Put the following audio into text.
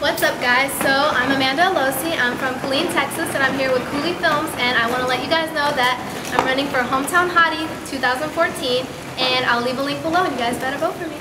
What's up, guys, so I'm Amanda Alosi. I'm from Killeen, Texas, and I'm here with Cooly Films, and I want to let you guys know that I'm running for Hometown Hottie 2014, and I'll leave a link below, and you guys better vote for me.